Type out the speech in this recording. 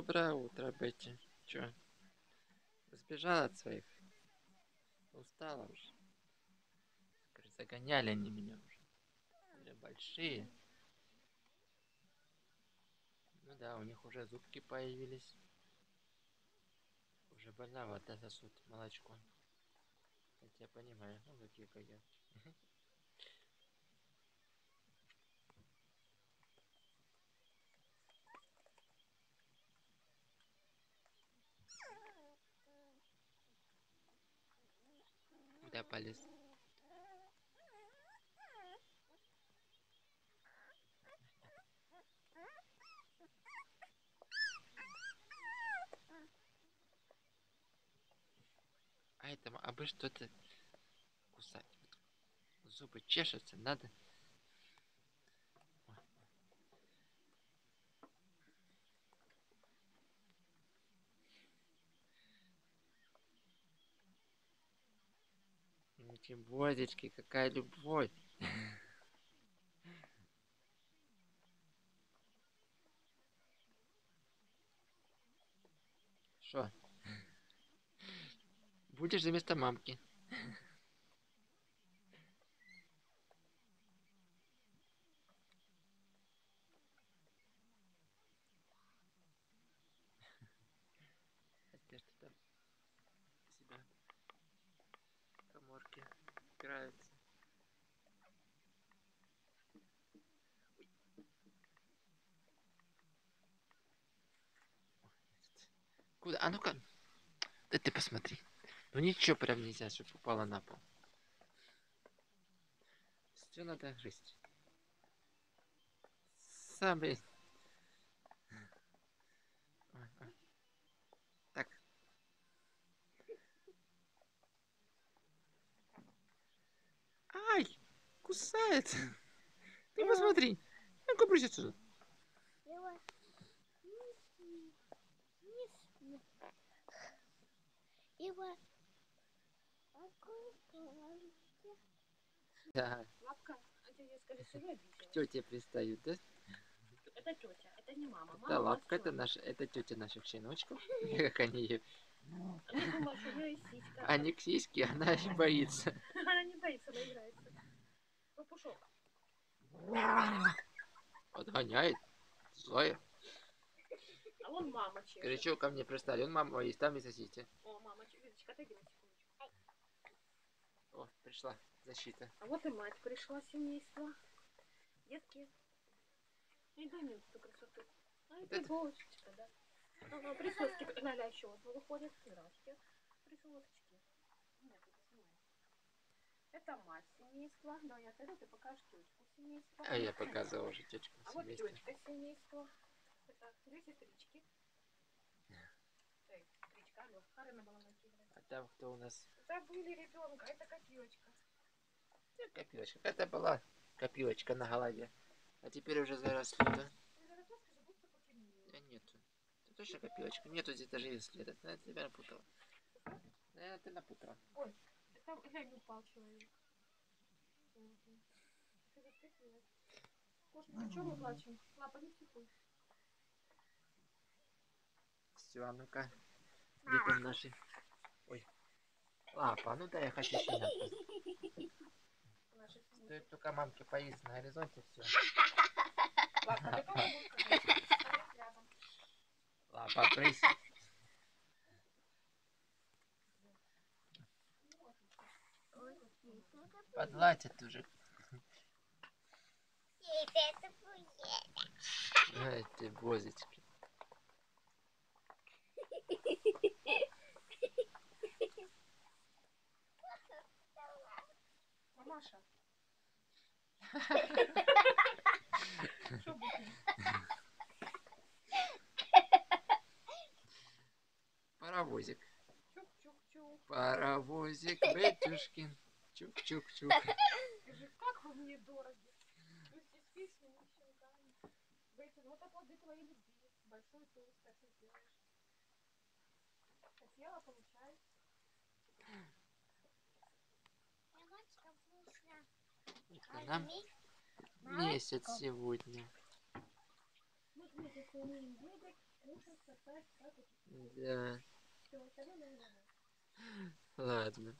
Доброе утро, Бетти. Чё? Сбежала от своих? Устала уже. Загоняли они меня уже. Уже большие. Ну да, у них уже зубки появились. Уже больновато сосут молочко. Я понимаю, ну какие койот. Куда полез? А это, бы что-то кусать. Зубы чешутся, надо. Эти бозечки, какая любовь. Что? Будешь за место мамки. Хотя что там играется. Куда? А ну-ка. Да ты посмотри. Ну ничего прям нельзя, чтобы упала на пол. Все надо грызть. Самый... Ой, ой. Так. Ай! Кусает! Ты посмотри! Ну-ка, брысь отсюда. Да, Лапка, а ты ей скажи, что я обидела. к тете пристают, да? Это тетя, это не мама. Мама Да, лапка, это наша, это тетя наших щеночков. Как они ее... Она думала, сиська. Они к сиське, она боится. Она не боится, она играется. Пушок. Подгоняет. Злая. А вон мама чешет. Горячо ко мне пристали. Он мама есть, там и сосите. О, мама. Лидочка, отойди на секундочку. О, пришла защита. А вот и мать пришла семейство. Детки. Не гони эту красоту. А это Это- булочечка, да. Ага, присоски. Наля еще вот выходит. Здрасте. Присосочки. Это. Это мать семейства. Да, я отойду, ты покажешь тетку семейства. А я показывал уже течку А вот семейства. тетка семейства. Это две сестрички. Накидана. А там кто у нас? Забыли ребенка, это копилочка. Э, Копилочка. Это была копилочка на голове. А теперь уже заросли, да? Да нету. Это точно копилочка? Нету здесь даже следа. Наверное, тебя напутала. Наверное, ты напутала. Там глянь, упал человек. Кошка, а чего мы плачем? Лапа, не психуй. Все, а ну-ка. Где там наши? Ой. Лапа, ну дай я хочу щенят. Стоит только мамке поесть на горизонте, все. Лапа. Лапа, прысь. Подладят уже. Ай, ты бозечки. Мамаша. Паровозик. Паровозик, Бетюшкин. Чук-чук-чук. Как вы мне дороги. Песни щенками. Бейтин, вот это плоды твоей любви. Большой туз, как ты делаешь. Хотела, получай. Это нам месяц сегодня. Ну, смотри, если умеем бегать, кушать, сосать, как это. Да. Ладно.